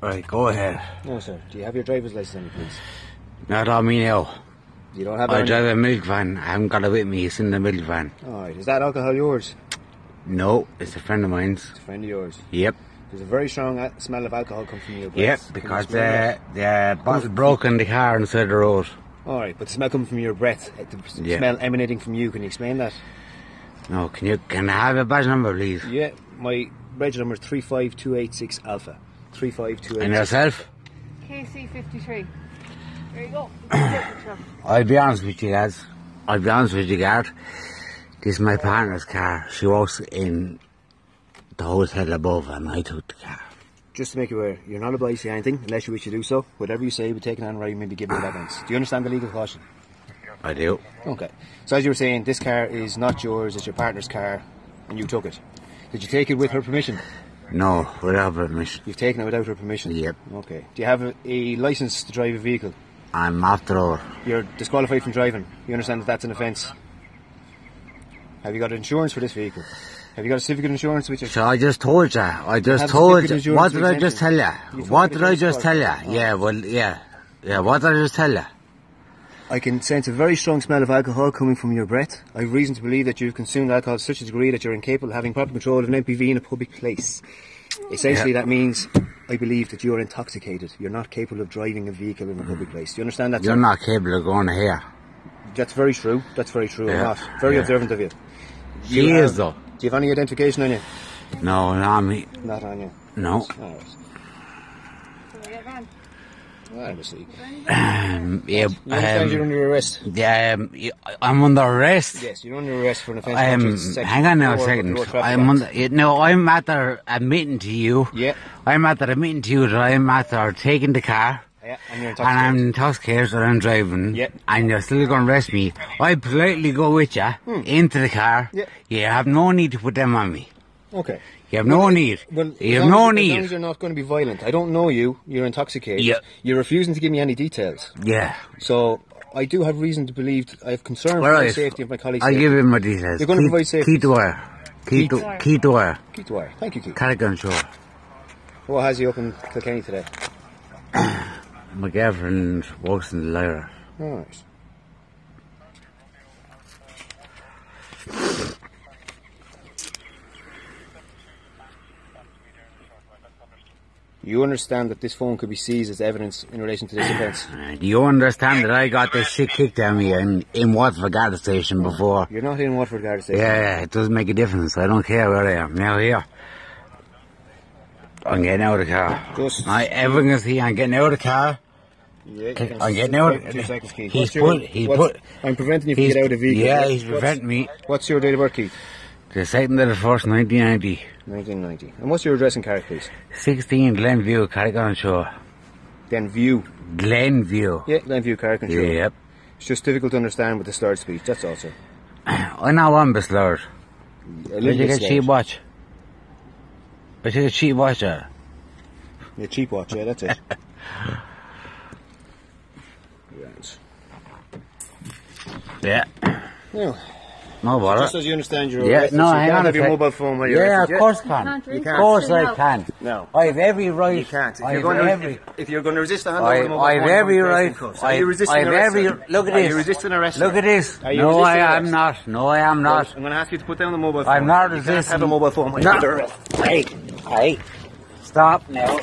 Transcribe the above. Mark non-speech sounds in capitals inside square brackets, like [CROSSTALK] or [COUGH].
Right, go ahead. No, sir. Do you have your driver's license on you, please? Not on me now. You don't have I drive a milk van. I haven't got it with me. It's in the milk van. All right. Is that alcohol yours? No, it's a friend of mine's. It's a friend of yours. Yep. There's a very strong smell of alcohol coming from your breath. Yep, because the, the bottle broke in the car on the side of the road. All right, but the smell coming from your breath, uh, the Yeah. smell emanating from you. Can you explain that? No, can you can I have a badge number, please? Yeah, my badge number is three five two eight six alpha. Three five two And eight six. yourself? KC53. There you go. [COUGHS] I'll be honest with you, lads. I'll be honest with you, Gart. This is my partner's car. She works in the hotel above, and I took the car. Just to make you aware, you're not obliged to say anything unless you wish to do so. Whatever you say, will be taken on right. Maybe given with evidence. Do you understand the legal caution? I do. Okay. So as you were saying, this car is not yours. It's your partner's car, and you took it. Did you take it with her permission? No, without permission. You've taken it without her permission. Yep. Okay. Do you have a, a license to drive a vehicle? I'm after her. You're disqualified from driving. You understand that that's an offence. Have you got insurance for this vehicle? Have you got a certificate of insurance with you? So I just told you. I just Have told you. What did I just tell you? You've What did I just tell you? Yeah, well, yeah. Yeah, what did I just tell you? I can sense a very strong smell of alcohol coming from your breath. I have reason to believe that you've consumed alcohol to such a degree that you're incapable of having proper control of an MPV in a public place. Essentially, Yeah. that means I believe that you're intoxicated. You're not capable of driving a vehicle in a public place. Do you understand that? You're sir? not capable of going here. That's very true. That's very true. I'm Yeah. not. Very Yeah. observant of you. She You is, though. Do you have any identification on you? No, not me. Not on you. No. All right. Well, let me see. Um, yeah, You understand you're um, under arrest? yeah, um, I'm under arrest. Yes, you're under arrest for an offence. Um, subject hang on now a the second. Road Traffic I'm Act. under, yeah, no, I'm after admitting to you. Yeah. I'm after admitting to you that I'm after taking the car. Yeah, and you're And I'm intoxicated. intoxicated and I'm driving. Yeah. And you're still going to arrest me. I politely go with you into the car. Hmm. Yeah. You have no need to put them on me. Okay. You have no need. Well, you have no as, As long need. as you're not going to be violent. I don't know you. You're intoxicated. Yeah. You're refusing to give me any details. Yeah. So I do have reason to believe. I have concern for the safety of my colleagues. I'll give you my details. You're gonna Keith- provide safety. Keith Dwyer. Keith, Keith? Keith, Dwyer. Keith Dwyer. Thank you, Keith. Carrick-on-Suir. What has you up in Kilkenny today? [COUGHS] My girlfriend works in the Lyrath. All right. You understand that this phone could be seized as evidence in relation to this [COUGHS] offence? Do you understand that I got this shit kicked out of me in, in Waterford gas station before? You're not in Waterford Garda Station. Yeah, yeah, it doesn't make a difference. I don't care where I am. Now here. I'm getting out of the car. Just- I, everyone can see I'm getting out of the car. Yeah, you Okay, can- I'm getting out. Two seconds, Keith. He's your- put, he what's- put, I'm preventing you from getting out of the vehicle. yeah, he's preventing me. What's your date of birth, Keith? The second of the first, 1990. 1990. And what's your address in car, please? 16 Glenview, Carrick-on-Suir. Then view. Glenview. Yeah, Glenview Car Control. Yep. It's just difficult to understand with the slurred speech. That's all, sir. [CLEARS THROAT] I know one bit slurred. A little bit a cheap watch. I take a cheap watch. Yeah, cheap watch. Yeah, that's it. [LAUGHS] Right. Yeah. Well, No bother. just as you understand your Yeah, arrested, no, so you hang can't on a have your sec. mobile phone while you're Yeah, of course I You can't can. drink Of course coffee I now. can. No. I have every right. You can't. If I you're have going to, every, if, if you're going to resist a hand I, the mobile I have phone, every you're right. arresting cuffs. Are I, you resisting I have arrest, every. sir? Look at Are this. you resisting arrest? Look sir? at this. Are you No, I am arrest? not. No, I am not. I'm going to ask you to put down the mobile phone. I'm not You can't resisting. have a mobile phone while No. you're under arrest. Hey, hey. Stop now.